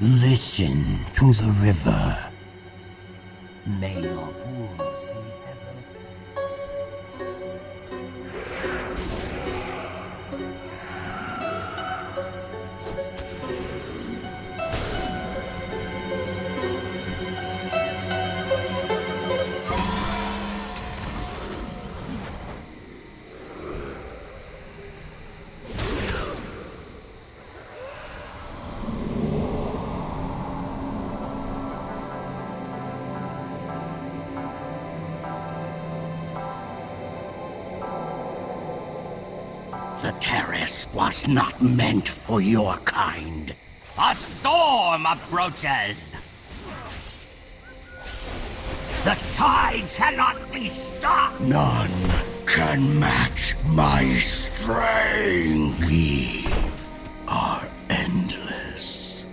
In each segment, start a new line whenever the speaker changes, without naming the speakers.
Listen to the river. May your The terrace was not meant for your kind.
A storm approaches! The tide cannot be stopped!
None can match my strength. We are endless.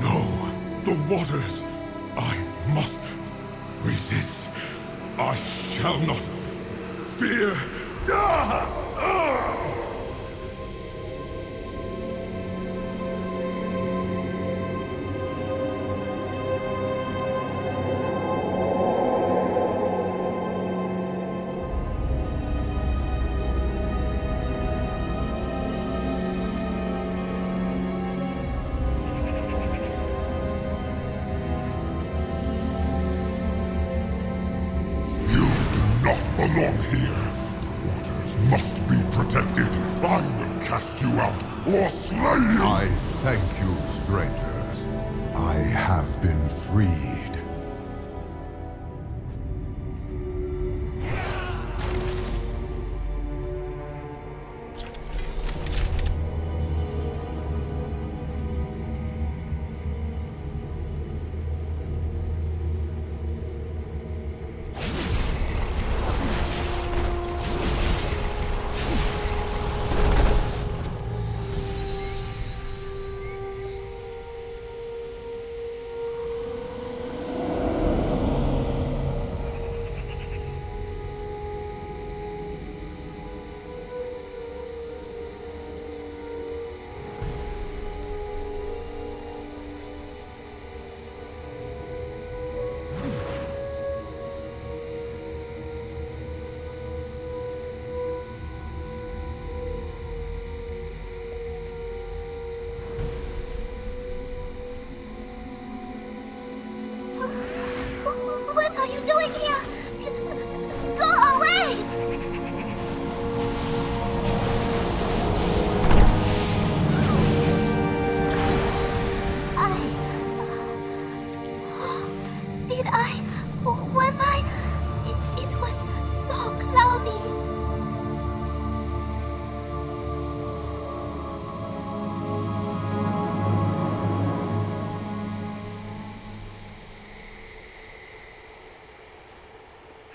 No, the waters. I must resist. I shall not fear. Ah! Ah! Not belong here. Waters must be protected. I will cast you out or slay you.
I thank you, strangers. I have been freed.
Are you doing here?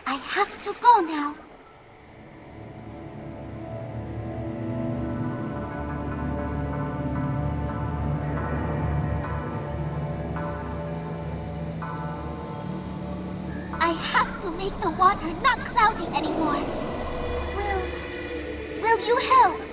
I have to go now. I have to make the water not cloudy anymore. Will... Will you help?